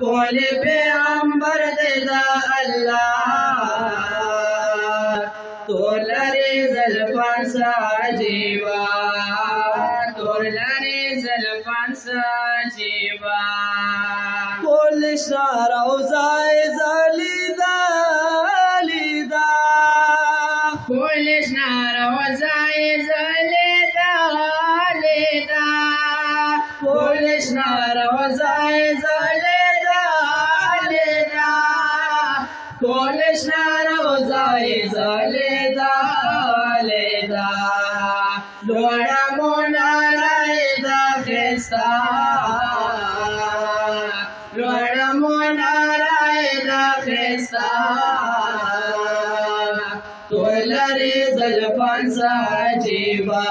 کول پیغمبر دې دا الله تولری زلفان ساجیبا تولری زلفان ساجیبا کول شار او زای زلیدا لیدا کول شار او زای زلیدا لیدا کول شار Krishna Rosai Salida Leda Lora Mona Raida Krista Lora Mona Raida Krista Tolare Zalfan Sajiba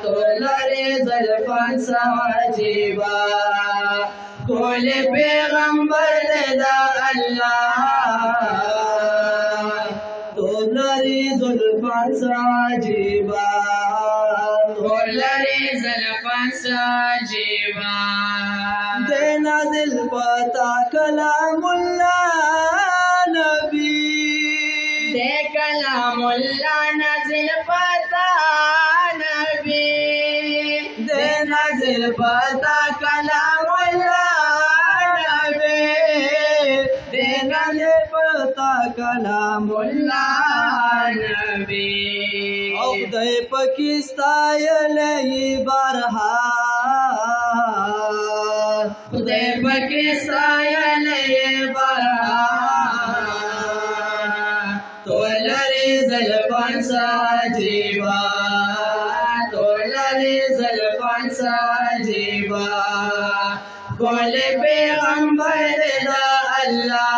Tolare Zalfan Sajiba Kole Peygamber Leda Allah Tomlari zulfan sajiban Tomlari zulfan sajiban Dena dil pata kalamullah nabi De kalamullah nazil pata nabi De nazil pata कलामुल्ला नबी औदै पकिस्तायलै बरहा उदै पकिस्तायलै बरहा तोलरे जलपन सा जीवा तोलरे जलपन सा जीवा बोले पैगंबर दा अल्लाह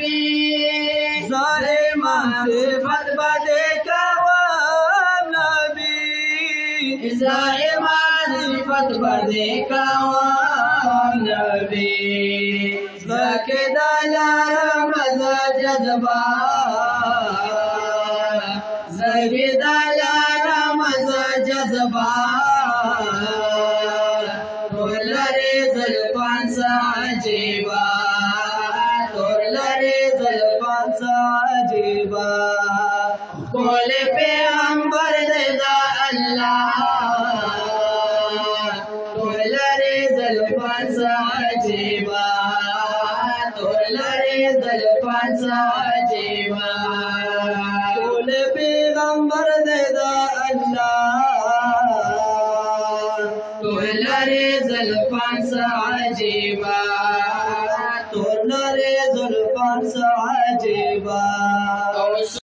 نبی ظالمان سے بربادے کا نبی ظالمان سے بربادے کا نبی زکه دلارم ز جذبہ زبی دلارم ز बोले पे अंबर ददा अल्लाह तोला रे जलपाचा जीवा तोला रे जलपाचा जीवा बोले पे अंबर ददा अल्लाह तोला रे जलपाचा जीवा तोला रे जलपाचा जीवा